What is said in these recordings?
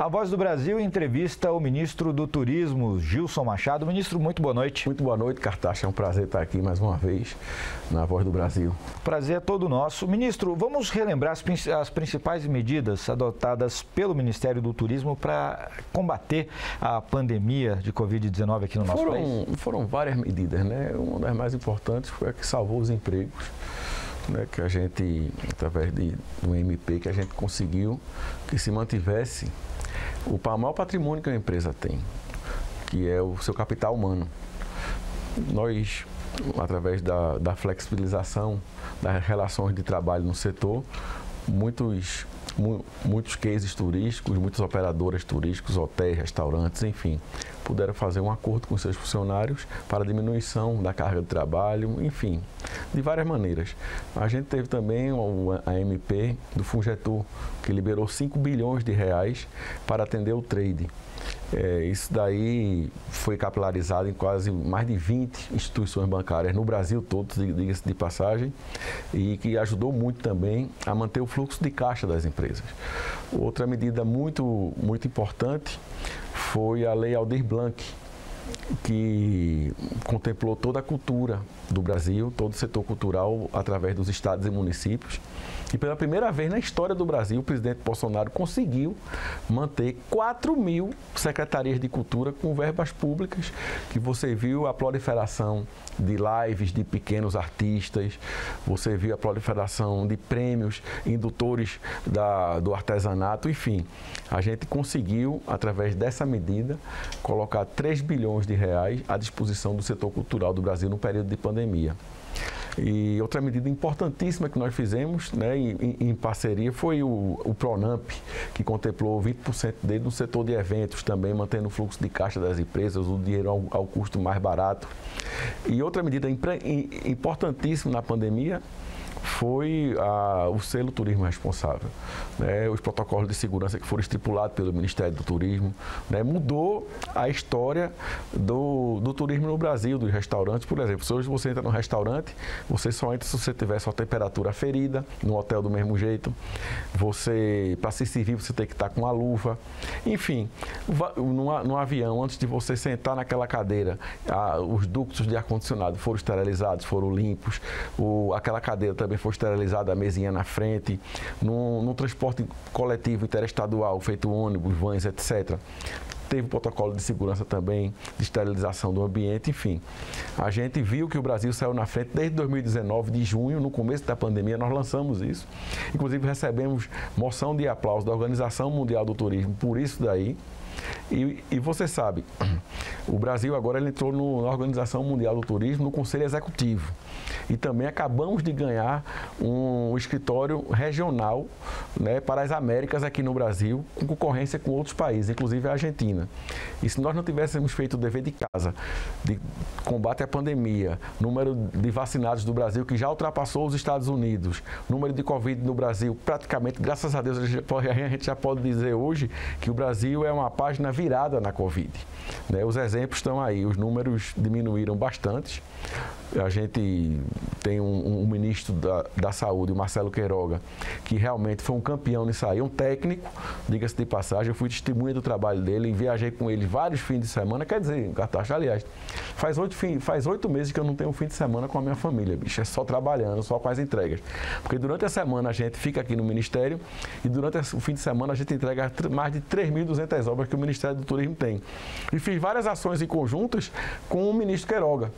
A Voz do Brasil entrevista o ministro do Turismo, Gilson Machado. Ministro, muito boa noite. Muito boa noite, Cartaxa. É um prazer estar aqui mais uma vez na Voz do Brasil. Prazer é todo nosso. Ministro, vamos relembrar as, as principais medidas adotadas pelo Ministério do Turismo para combater a pandemia de Covid-19 aqui no nosso foram, país? Foram várias medidas, né? Uma das mais importantes foi a que salvou os empregos né, que a gente, através de, do MP, que a gente conseguiu que se mantivesse o maior patrimônio que a empresa tem, que é o seu capital humano. Nós, através da, da flexibilização das relações de trabalho no setor, muitos muitos cases turísticos, muitas operadoras turísticos, hotéis, restaurantes, enfim, puderam fazer um acordo com seus funcionários para diminuição da carga de trabalho, enfim, de várias maneiras. A gente teve também a MP do Fungetur, que liberou 5 bilhões de reais para atender o trade. É, isso daí foi capilarizado em quase mais de 20 instituições bancárias no Brasil todo, diga-se de passagem, e que ajudou muito também a manter o fluxo de caixa das empresas. Outra medida muito, muito importante foi a Lei Aldir Blanc, que contemplou toda a cultura do Brasil, todo o setor cultural através dos estados e municípios. E pela primeira vez na história do Brasil, o presidente Bolsonaro conseguiu manter 4 mil secretarias de cultura com verbas públicas, que você viu a proliferação de lives de pequenos artistas, você viu a proliferação de prêmios indutores da, do artesanato, enfim. A gente conseguiu, através dessa medida, colocar 3 bilhões de reais à disposição do setor cultural do Brasil no período de pandemia. E outra medida importantíssima que nós fizemos né, em, em parceria foi o, o, Pronamp, que contemplou 20% dele no setor de eventos, também mantendo o fluxo de caixa das empresas, o dinheiro ao, ao custo mais barato. E outra medida importantíssima na pandemia foi a, o selo turismo responsável. Né? Os protocolos de segurança que foram estipulados pelo Ministério do Turismo né? mudou a história do, do turismo no Brasil, dos restaurantes, por exemplo. Se hoje você entra no restaurante, você só entra se você tiver sua temperatura ferida, no hotel do mesmo jeito. Você, para se servir, você tem que estar com a luva. Enfim, no, no avião, antes de você sentar naquela cadeira, a, os ductos de ar-condicionado foram esterilizados, foram limpos, o, aquela cadeira também também foi esterilizada a mesinha na frente, no, no transporte coletivo interestadual, feito ônibus, vans, etc teve protocolo de segurança também, de esterilização do ambiente, enfim. A gente viu que o Brasil saiu na frente desde 2019, de junho, no começo da pandemia, nós lançamos isso. Inclusive recebemos moção de aplauso da Organização Mundial do Turismo por isso daí. E, e você sabe, o Brasil agora ele entrou no, na Organização Mundial do Turismo, no Conselho Executivo. E também acabamos de ganhar um escritório regional né, para as Américas aqui no Brasil, com concorrência com outros países, inclusive a Argentina. E se nós não tivéssemos feito o dever de casa, de combate à pandemia, número de vacinados do Brasil que já ultrapassou os Estados Unidos, número de Covid no Brasil, praticamente, graças a Deus, a gente já pode dizer hoje que o Brasil é uma página virada na Covid. Né? Os exemplos estão aí, os números diminuíram bastante. A gente tem um, um ministro da, da, Saúde, o Marcelo Queiroga, que realmente foi um campeão nisso aí, um técnico, diga-se de passagem, eu fui testemunha do trabalho dele, viajei com ele vários fins de semana, quer dizer, Cartaxa, aliás, faz oito, faz oito meses que eu não tenho um fim de semana com a minha família, bicho, é só trabalhando, só com as entregas. Porque durante a semana a gente fica aqui no Ministério e durante o fim de semana a gente entrega mais de 3.200 obras que o Ministério do Turismo tem. E fiz várias ações em conjuntas com o ministro Queiroga.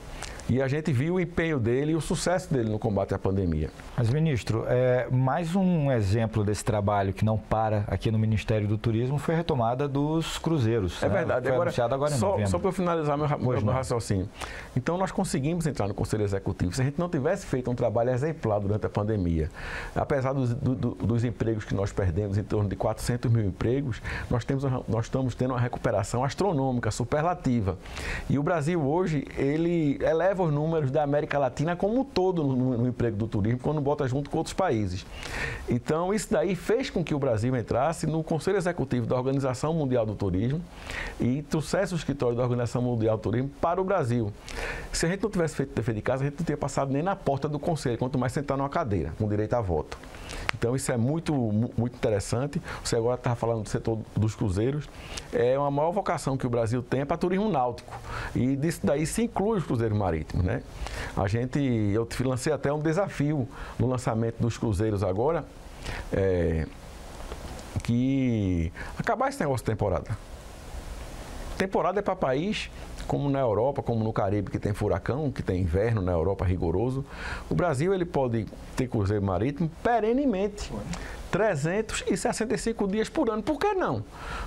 E a gente viu o empenho dele e o sucesso dele no combate à pandemia. Mas, ministro, é, mais um exemplo desse trabalho que não para aqui no Ministério do Turismo foi a retomada dos cruzeiros. É né? verdade. Foi agora, anunciado agora em só, novembro. Só para finalizar meu, meu, meu raciocínio. Então, nós conseguimos entrar no Conselho Executivo. Se a gente não tivesse feito um trabalho exemplar durante a pandemia, apesar dos, do, dos empregos que nós perdemos, em torno de 400 mil empregos, nós, temos, nós estamos tendo uma recuperação astronômica, superlativa. E o Brasil hoje, ele eleva eleva os números da América Latina como um todo no, no, emprego do turismo, quando bota junto com outros países. Então, isso daí fez com que o Brasil entrasse no Conselho Executivo da Organização Mundial do Turismo e trouxesse o escritório da Organização Mundial do Turismo para o Brasil. Se a gente não tivesse feito dever de casa, a gente não teria passado nem na porta do Conselho, quanto mais sentar numa cadeira, com direito a voto. Então isso é muito, muito interessante. Você agora está falando do setor dos cruzeiros. É uma maior vocação que o Brasil tem para turismo náutico. E disso daí se inclui os cruzeiros marítimos. Né? A gente, eu lancei até um desafio no lançamento dos cruzeiros agora. É, que acabar esse negócio de temporada. Temporada é para país como na Europa, como no Caribe, que tem furacão, que tem inverno na Europa rigoroso. O Brasil ele pode ter cruzeiro marítimo perenemente. 365 dias por ano. Por que não?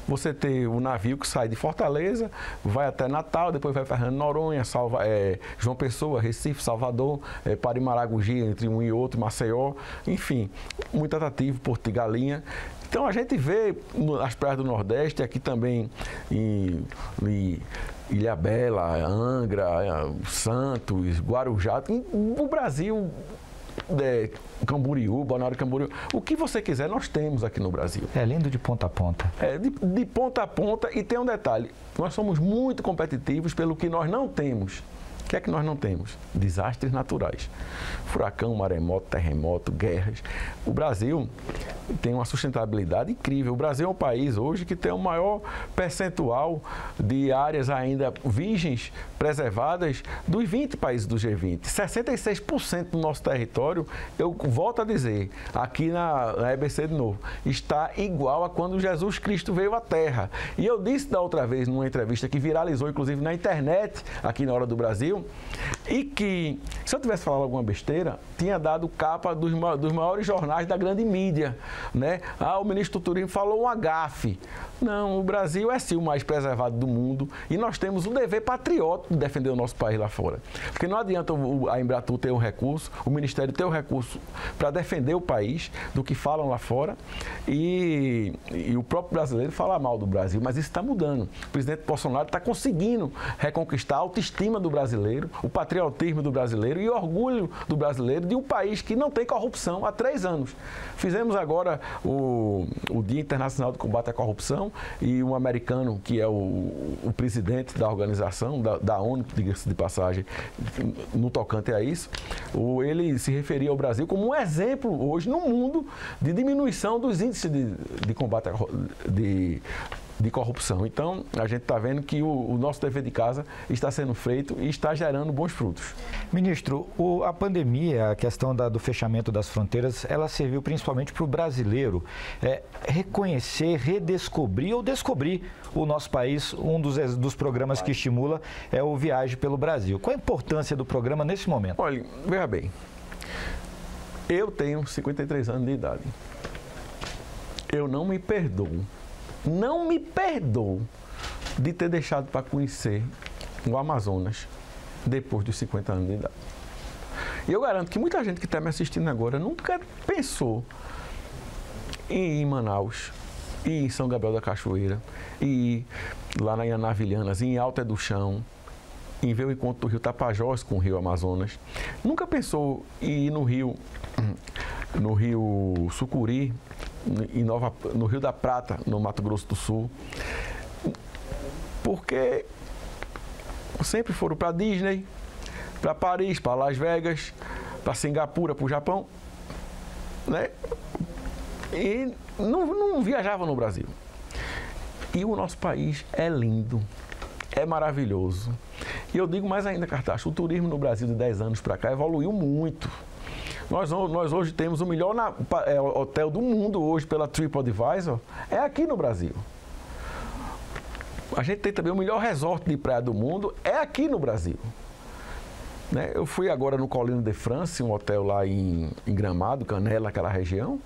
Você ter o navio que sai de Fortaleza, vai até Natal, depois vai para Noronha, Salva, é, João Pessoa, Recife, Salvador, é, para Maragogi, entre um e outro, Maceió, enfim, muito atrativo, Porto Galinha. Então a gente vê as praias do Nordeste, aqui também em, em Ilha Bela, Angra, Santos, Guarujá, o Brasil é, Camboriú, Balneário Camboriú, o que você quiser, nós temos aqui no Brasil. É lindo de ponta a ponta. É, de, de ponta a ponta, e tem um detalhe, nós somos muito competitivos pelo que nós não temos. O que é que nós não temos? Desastres naturais. Furacão, maremoto, terremoto, guerras. O Brasil tem uma sustentabilidade incrível. O Brasil é um país hoje que tem o maior percentual de áreas ainda virgens preservadas dos 20 países do G20. 66% do nosso território, eu volto a dizer, aqui na, na EBC de novo, está igual a quando Jesus Cristo veio à Terra. E eu disse da outra vez, numa entrevista que viralizou, inclusive na internet, aqui na Hora do Brasil, Brasil e que, se eu tivesse falado alguma besteira, tinha dado capa dos, dos maiores jornais da grande mídia. Né? Ah, o ministro do Turismo falou um agafe. Não, o Brasil é sim o mais preservado do mundo e nós temos o dever patriótico de defender o nosso país lá fora. Porque não adianta a Embratur ter um recurso, o Ministério ter um recurso para defender o país do que falam lá fora e, e o próprio brasileiro fala mal do Brasil, mas isso está mudando. O presidente Bolsonaro está conseguindo reconquistar a autoestima do brasileiro, o patriotismo do brasileiro e orgulho do brasileiro de um país que não tem corrupção há três anos. Fizemos agora o, o Dia Internacional de Combate à Corrupção e um americano que é o, o presidente da organização, da, da ONU, diga-se de passagem, no tocante a isso, o, ele se referia ao Brasil como um exemplo hoje no mundo de diminuição dos índices de, de combate a, de de corrupção. Então, a gente está vendo que o, o, nosso dever de casa está sendo feito e está gerando bons frutos. Ministro, o, a pandemia, a questão da, do fechamento das fronteiras, ela serviu principalmente para o brasileiro é, reconhecer, redescobrir ou descobrir o nosso país. Um dos, dos programas que estimula é o Viagem pelo Brasil. Qual a importância do programa nesse momento? Olha, veja bem, eu tenho 53 anos de idade. Eu não me perdoo não me perdoo de ter deixado para conhecer o Amazonas depois dos 50 anos de idade. E eu garanto que muita gente que está me assistindo agora nunca pensou em ir em Manaus, em São Gabriel da Cachoeira, e lá na Navilhanas, em Alta do Chão, em ver o encontro do rio Tapajós com o rio Amazonas. Nunca pensou em ir no rio, no rio Sucuri, em Nova, no Rio da Prata, no Mato Grosso do Sul. Porque sempre foram para Disney, para Paris, para Las Vegas, para Singapura, para o Japão, né? E não, não viajavam no Brasil. E o nosso país é lindo, é maravilhoso. E eu digo mais ainda, Cartacho, o turismo no Brasil de 10 anos para cá evoluiu muito. Nós, nós hoje temos o melhor na, é, hotel do mundo hoje pela TripAdvisor, é aqui no Brasil. A gente tem também o melhor resort de praia do mundo, é aqui no Brasil. Né? Eu fui agora no Colino de France, um hotel lá em, em Gramado, Canela, aquela região.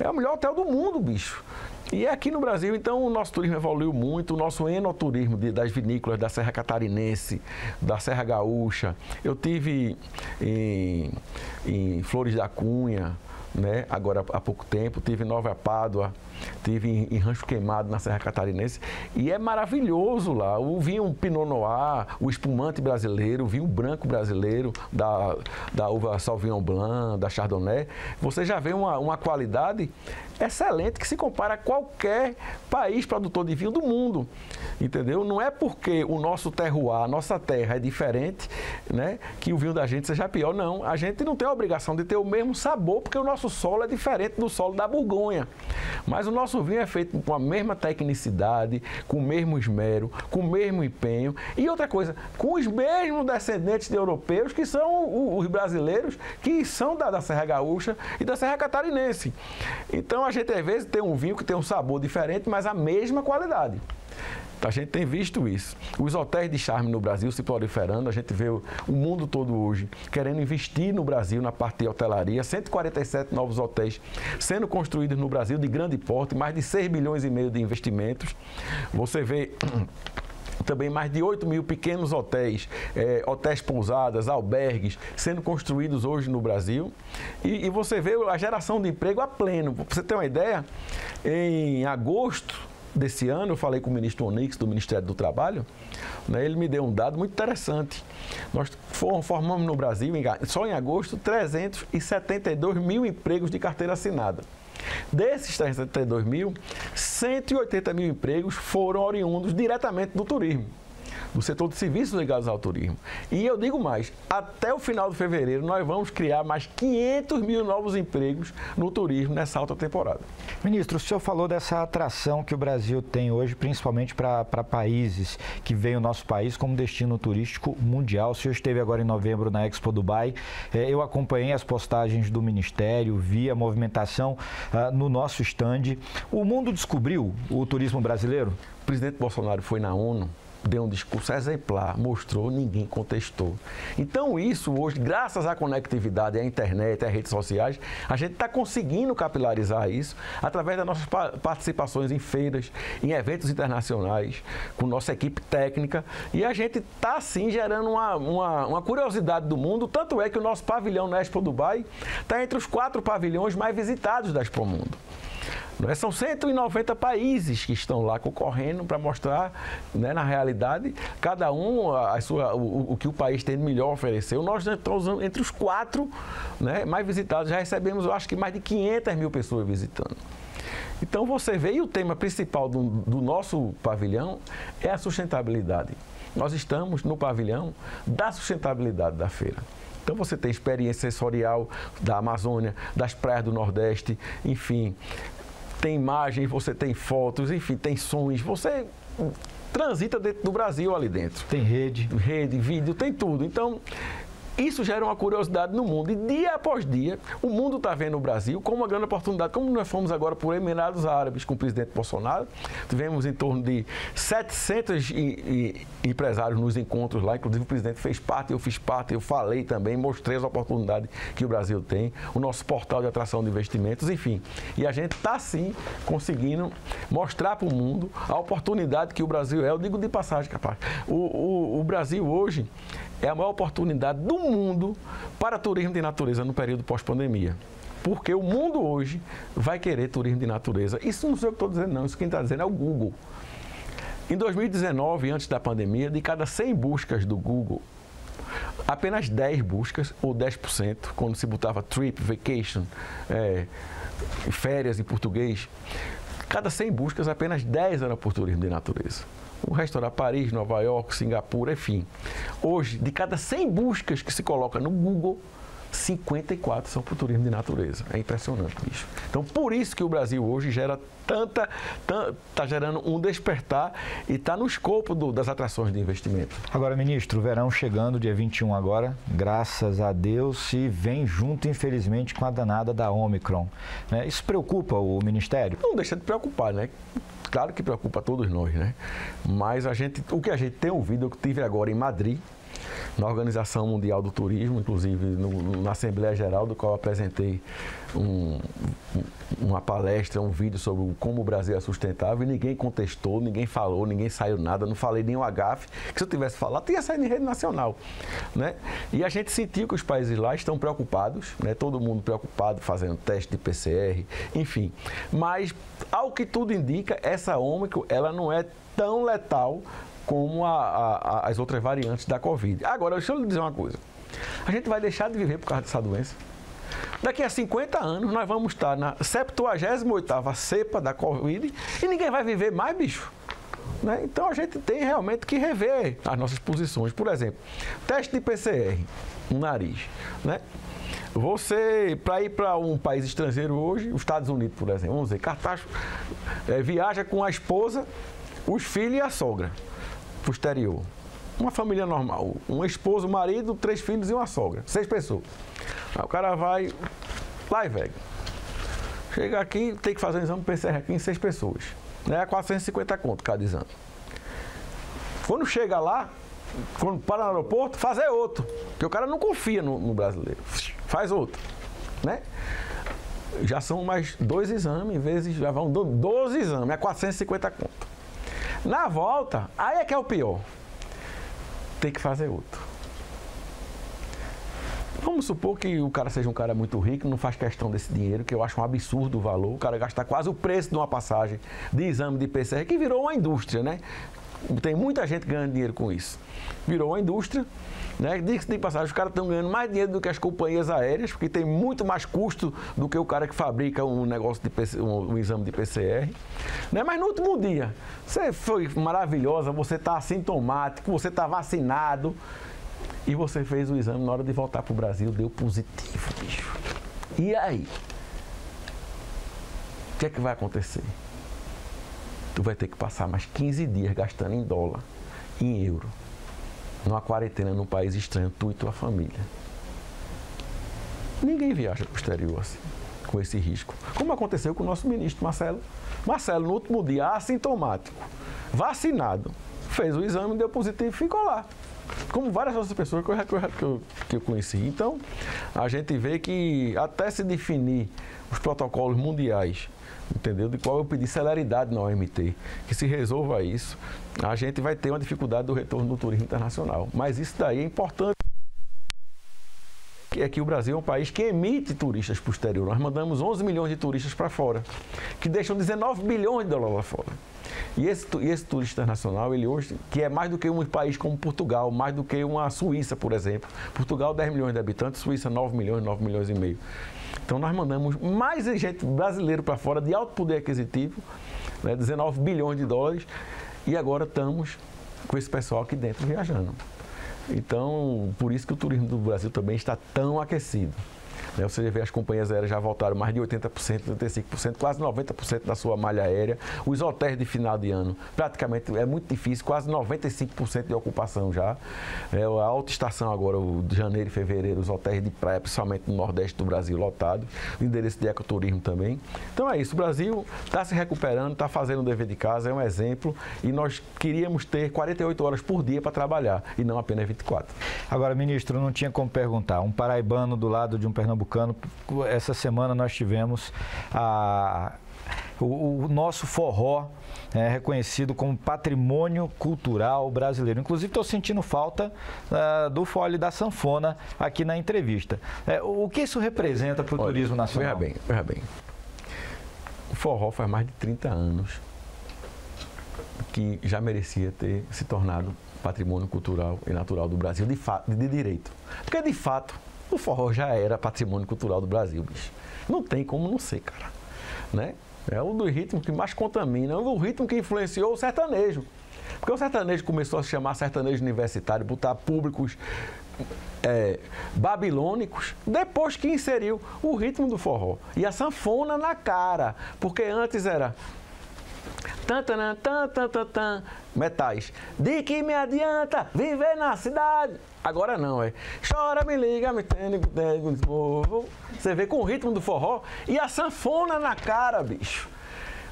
É o melhor hotel do mundo, bicho. E aqui no Brasil, então, o nosso turismo evoluiu muito, o nosso enoturismo de, das vinícolas da Serra Catarinense, da Serra Gaúcha. Eu tive em, em Flores da Cunha, né? agora há pouco tempo, tive em Nova Pádua, tive em, em, Rancho Queimado, na Serra Catarinense, e é maravilhoso lá. O vinho Pinot Noir, o espumante brasileiro, o vinho branco brasileiro, da, da uva Sauvignon Blanc, da Chardonnay, você já vê uma, uma qualidade excelente que se compara a qualquer país produtor de vinho do mundo. Entendeu? Não é porque o nosso terroir, a nossa terra é diferente, né, que o vinho da gente seja pior. Não, a gente não tem a obrigação de ter o mesmo sabor, porque o nosso solo é diferente do solo da Borgonha. Mas o nosso vinho é feito com a mesma tecnicidade, com o mesmo esmero, com o mesmo empenho. E outra coisa, com os mesmos descendentes de europeus que são os brasileiros, que são da, da Serra Gaúcha e da Serra Catarinense. Então a gente às vezes tem um vinho que tem um sabor diferente, mas a mesma qualidade. A gente tem visto isso. Os hotéis de charme no Brasil se proliferando, a gente vê o, o mundo todo hoje querendo investir no Brasil na parte de hotelaria, 147 novos hotéis sendo construídos no Brasil de grande porte, mais de 6 bilhões e meio de investimentos. Você vê também mais de 8 mil pequenos hotéis, é, hotéis pousadas, albergues, sendo construídos hoje no Brasil. E, e, você vê a geração de emprego a pleno. Para você ter uma ideia, em agosto desse ano, eu falei com o ministro Onix, do Ministério do Trabalho, né, ele me deu um dado muito interessante. Nós formamos no Brasil, só em agosto, 372 mil empregos de carteira assinada. Desses 372 mil, 180 mil empregos foram oriundos diretamente do turismo do setor de serviços ligados ao turismo. E eu digo mais, até o final de fevereiro nós vamos criar mais 500 mil novos empregos no turismo nessa alta temporada. Ministro, o senhor falou dessa atração que o Brasil tem hoje, principalmente para países que veem o nosso país como destino turístico mundial. O senhor esteve agora em novembro na Expo Dubai. É, eu acompanhei as postagens do Ministério, vi a movimentação uh, no nosso estande. O mundo descobriu o turismo brasileiro? O presidente Bolsonaro foi na ONU deu um discurso exemplar, mostrou, ninguém contestou. Então, isso hoje, graças à conectividade, à internet, às redes sociais, a gente está conseguindo capilarizar isso através das nossas participações em feiras, em eventos internacionais, com nossa equipe técnica. E a gente está, sim, gerando uma, uma, uma, curiosidade do mundo. Tanto é que o nosso pavilhão na Expo Dubai está entre os quatro pavilhões mais visitados da Expo Mundo. É? São 190 países que estão lá concorrendo para mostrar, né, na realidade, cada um a sua, o, o, que o país tem de melhor oferecer. Nós estamos entre os quatro né, mais visitados, já recebemos, eu acho que mais de 500 mil pessoas visitando. Então você vê, e o tema principal do, do nosso pavilhão é a sustentabilidade. Nós estamos no pavilhão da sustentabilidade da feira. Então você tem experiência sensorial da Amazônia, das praias do Nordeste, enfim, tem imagens, você tem fotos, enfim, tem sons, você transita dentro do Brasil ali dentro. Tem rede. Rede, vídeo, tem tudo. Então, isso gera uma curiosidade no mundo. E dia após dia, o mundo está vendo o Brasil como uma grande oportunidade. Como nós fomos agora por Emirados Árabes com o presidente Bolsonaro, tivemos em torno de 700 e, e, empresários nos encontros lá. Inclusive, o presidente fez parte, eu fiz parte, eu falei também, mostrei as oportunidades que o Brasil tem, o nosso portal de atração de investimentos, enfim. E a gente está, sim, conseguindo mostrar para o mundo a oportunidade que o Brasil é. Eu digo de passagem, capaz. O, o, o Brasil hoje é a maior oportunidade do mundo para turismo de natureza no período pós-pandemia. Porque o mundo hoje vai querer turismo de natureza. Isso não sei o que estou dizendo, não. Isso quem está dizendo é o Google. Em 2019, antes da pandemia, de cada 100 buscas do Google, apenas 10 buscas, ou 10%, quando se botava trip, vacation, é, férias em português, cada 100 buscas, apenas 10 eram por turismo de natureza o resto era Paris, Nova York, Singapura, enfim. Hoje, de cada 100 buscas que se coloca no Google, 54 são para o turismo de natureza. É impressionante, bicho. Então, por isso que o Brasil hoje gera tanta. Está gerando um despertar e está no escopo do, das atrações de investimento. Agora, ministro, o verão chegando, dia 21 agora, graças a Deus, e vem junto, infelizmente, com a danada da Omicron. Né? Isso preocupa o Ministério? Não deixa de preocupar, né? claro que preocupa todos nós, né? Mas a gente, o que a gente tem ouvido, eu tive agora em Madrid, na Organização Mundial do Turismo, inclusive no, na Assembleia Geral, do qual apresentei um, uma palestra, um vídeo sobre como o Brasil é sustentável e ninguém contestou, ninguém falou, ninguém saiu nada, não falei nenhum agafe, que se eu tivesse falado, tinha saído em rede nacional. Né? E a gente sentiu que os países lá estão preocupados, né? todo mundo preocupado, fazendo teste de PCR, enfim. Mas, ao que tudo indica, essa ômicron, ela não é tão letal como a, a, as outras variantes da Covid. Agora, deixa eu lhe dizer uma coisa. A gente vai deixar de viver por causa dessa doença? Daqui a 50 anos, nós vamos estar na 78ª cepa da Covid e ninguém vai viver mais, bicho. Né? Então, a gente tem realmente que rever as nossas posições. Por exemplo, teste de PCR no nariz. Né? Você, para ir para um país estrangeiro hoje, os Estados Unidos, por exemplo, vamos dizer, Cartacho é, viaja com a esposa, os filhos e a sogra exterior. Uma família normal. Um esposo, um marido, três filhos e uma sogra. Seis pessoas. Aí o cara vai lá e velho. Chega aqui, tem que fazer um exame PCR aqui em seis pessoas. Né? 450 conto cada exame. Quando chega lá, quando para no aeroporto, fazer outro. Porque o cara não confia no, no brasileiro. Faz outro. Né? Já são mais dois exames, vezes já vão 12 exames, é 450 conto. Na volta, aí é que é o pior. Tem que fazer outro. Vamos supor que o cara seja um cara muito rico, não faz questão desse dinheiro, que eu acho um absurdo o valor. O cara gasta quase o preço de uma passagem de exame de PCR, que virou uma indústria, né? Tem muita gente ganhando dinheiro com isso. Virou uma indústria. Né? Diz de passagem, os caras estão ganhando mais dinheiro do que as companhias aéreas, porque tem muito mais custo do que o cara que fabrica um negócio de PC, um, um, exame de PCR. Né? Mas no último dia, você foi maravilhosa, você está assintomático, você está vacinado e você fez o exame na hora de voltar para o Brasil, deu positivo, bicho. E aí? O que é que vai acontecer? tu vai ter que passar mais 15 dias gastando em dólar, em euro, numa quarentena num país estranho, tu e tua família. Ninguém viaja para o exterior assim, com esse risco. Como aconteceu com o nosso ministro Marcelo. Marcelo, no último dia, assintomático, vacinado, fez o exame, deu positivo e ficou lá. Como várias outras pessoas que eu, que, eu, que eu conheci. Então, a gente vê que até se definir os protocolos mundiais entendeu? De qual eu pedi celeridade na OMT, que se resolva isso, a gente vai ter uma dificuldade do retorno do turismo internacional. Mas isso daí é importante é que o Brasil é um país que emite turistas para o exterior. Nós mandamos 11 milhões de turistas para fora, que deixam 19 bilhões de dólares lá fora. E esse, e esse turista internacional, ele hoje, que é mais do que um país como Portugal, mais do que uma Suíça, por exemplo. Portugal, 10 milhões de habitantes, Suíça, 9 milhões, 9 milhões e meio. Então nós mandamos mais gente brasileiro para fora de alto poder aquisitivo, né, 19 bilhões de dólares, e agora estamos com esse pessoal aqui dentro viajando. Então, por isso que o turismo do Brasil também está tão aquecido. Né? Você vê as companhias aéreas já voltaram mais de 80%, 85%, quase 90% da sua malha aérea. Os hotéis de final de ano, praticamente é muito difícil, quase 95% de ocupação já. É, a alta estação agora, o de janeiro e fevereiro, os hotéis de praia, principalmente no Nordeste do Brasil, lotados. O endereço de ecoturismo também. Então é isso, o Brasil está se recuperando, está fazendo o dever de casa, é um exemplo. E nós queríamos ter 48 horas por dia para trabalhar e não apenas 24. Agora, ministro, não tinha como perguntar. Um paraibano do lado de um pernambucano pernambucano. Essa semana nós tivemos a, o, o nosso forró é reconhecido como patrimônio cultural brasileiro. Inclusive, estou sentindo falta uh, do fole da sanfona aqui na entrevista. É, o que isso representa para o turismo nacional? Veja bem, veja bem. O forró faz mais de 30 anos que já merecia ter se tornado patrimônio cultural e natural do Brasil de, de direito. Porque, de fato, o forró já era patrimônio cultural do Brasil, bicho. Não tem como não ser, cara. Né? É um dos ritmos que mais contamina, é um ritmo que influenciou o sertanejo. Porque o sertanejo começou a se chamar sertanejo universitário, botar públicos é, babilônicos, depois que inseriu o ritmo do forró. E a sanfona na cara, porque antes era tan, tan, tan, metais. De que me adianta viver na cidade? Agora não, é. Chora, me liga, me tem, Você vê com o ritmo do forró e a sanfona na cara, bicho.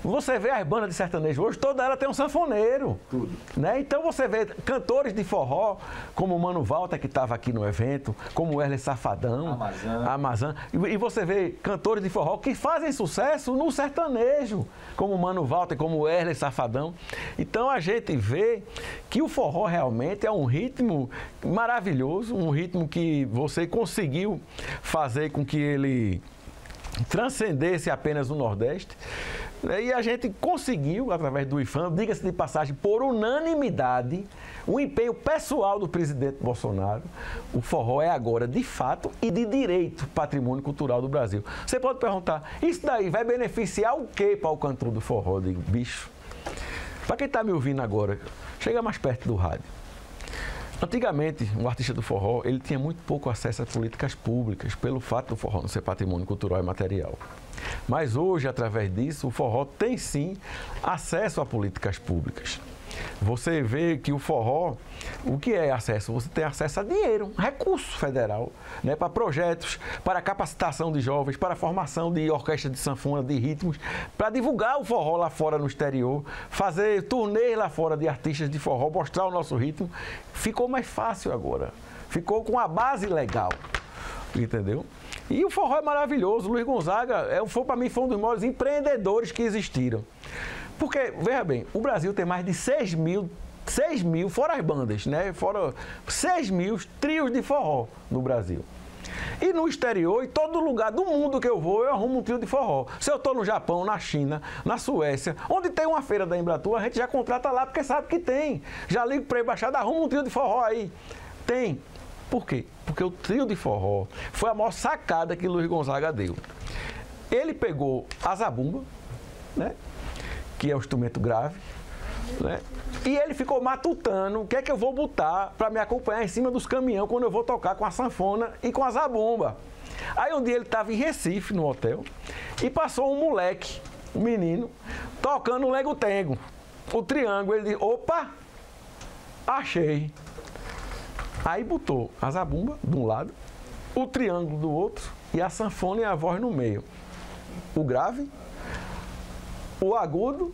Você vê as bandas de sertanejo hoje, toda ela tem um sanfoneiro. Tudo. Né? Então você vê cantores de forró, como o Mano Walter, que estava aqui no evento, como o Erle Safadão, Amazã. Amazã. E, e, você vê cantores de forró que fazem sucesso no sertanejo, como o Mano Walter, como o Erle Safadão. Então a gente vê que o forró realmente é um ritmo maravilhoso, um ritmo que você conseguiu fazer com que ele transcendesse apenas o Nordeste. Né? E a gente conseguiu, através do IFAM, diga-se de passagem, por unanimidade, o empenho pessoal do presidente Bolsonaro. O forró é agora, de fato e de direito, patrimônio cultural do Brasil. Você pode perguntar, isso daí vai beneficiar o quê para o cantor do forró? Eu digo, bicho, para quem está me ouvindo agora, chega mais perto do rádio. Antigamente, um artista do forró, ele tinha muito pouco acesso a políticas públicas, pelo fato do forró não ser patrimônio cultural e material. Mas hoje, através disso, o forró tem sim acesso a políticas públicas. Você vê que o forró, o que é acesso? Você tem acesso a dinheiro, recurso federal, né, para projetos, para capacitação de jovens, para formação de orquestra de sanfona, de ritmos, para divulgar o forró lá fora no exterior, fazer turnês lá fora de artistas de forró, mostrar o nosso ritmo. Ficou mais fácil agora. Ficou com a base legal. Entendeu? E o forró é maravilhoso. O Luiz Gonzaga, é, para mim, foi um dos maiores empreendedores que existiram. Porque, veja bem, o Brasil tem mais de 6 mil 6 mil, fora as bandas, né? Fora 6 mil trios de forró no Brasil. E no exterior, em todo lugar do mundo que eu vou, eu arrumo um trio de forró. Se eu estou no Japão, na China, na Suécia, onde tem uma feira da Embratur, a gente já contrata lá porque sabe que tem. Já ligo para a embaixada, arruma um trio de forró aí. Tem. Por quê? Porque o trio de forró foi a maior sacada que Luiz Gonzaga deu. Ele pegou a zabumba, né? Que é um instrumento grave, né? E ele ficou matutando o que é que eu vou botar para me acompanhar em cima dos caminhões quando eu vou tocar com a sanfona e com a zabumba. Aí um dia ele estava em Recife, no hotel, e passou um moleque, um menino, tocando o Lego Tengo, o triângulo. Ele disse, opa, achei. Aí botou a zabumba de um lado, o triângulo do outro e a sanfona e a voz no meio. O grave o agudo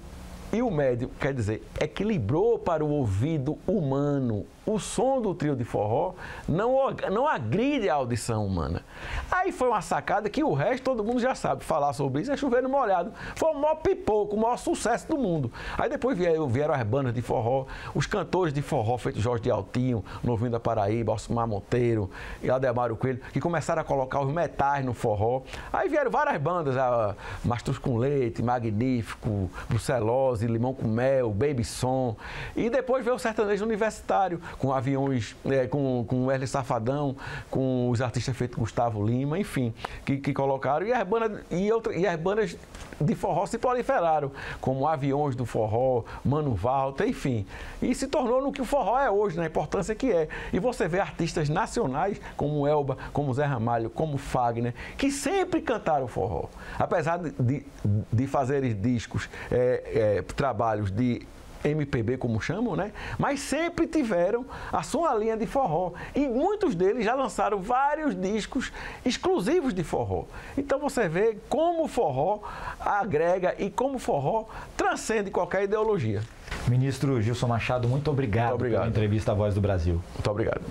e o médio, quer dizer, equilibrou para o ouvido humano o som do trio de forró não, não agride a audição humana. Aí foi uma sacada que o resto todo mundo já sabe falar sobre isso, é chover molhado. Foi o maior pipoco, o maior sucesso do mundo. Aí depois vieram, vieram as bandas de forró, os cantores de forró, feito Jorge de Altinho, Novinho da Paraíba, Osmar Monteiro e Ademário Coelho, que começaram a colocar os metais no forró. Aí vieram várias bandas, a Mastros com Leite, Magnífico, Brucelose, Limão com Mel, Baby Som. E depois veio o sertanejo universitário, com aviões, é, com, com Wesley Safadão, com os artistas feitos Gustavo Lima, enfim, que, que colocaram. E as, bandas, e, outra, e as bandas de forró se proliferaram, como aviões do forró, Mano Walter, enfim. E se tornou no que o forró é hoje, na importância que é. E você vê artistas nacionais como Elba, como Zé Ramalho, como Fagner, que sempre cantaram forró. Apesar de, de, de fazerem discos, é, é, trabalhos de MPB, como chamam, né? Mas sempre tiveram a sua linha de forró. E muitos deles já lançaram vários discos exclusivos de forró. Então você vê como o forró agrega e como o forró transcende qualquer ideologia. Ministro Gilson Machado, muito obrigado, muito obrigado. pela entrevista à Voz do Brasil. Muito obrigado.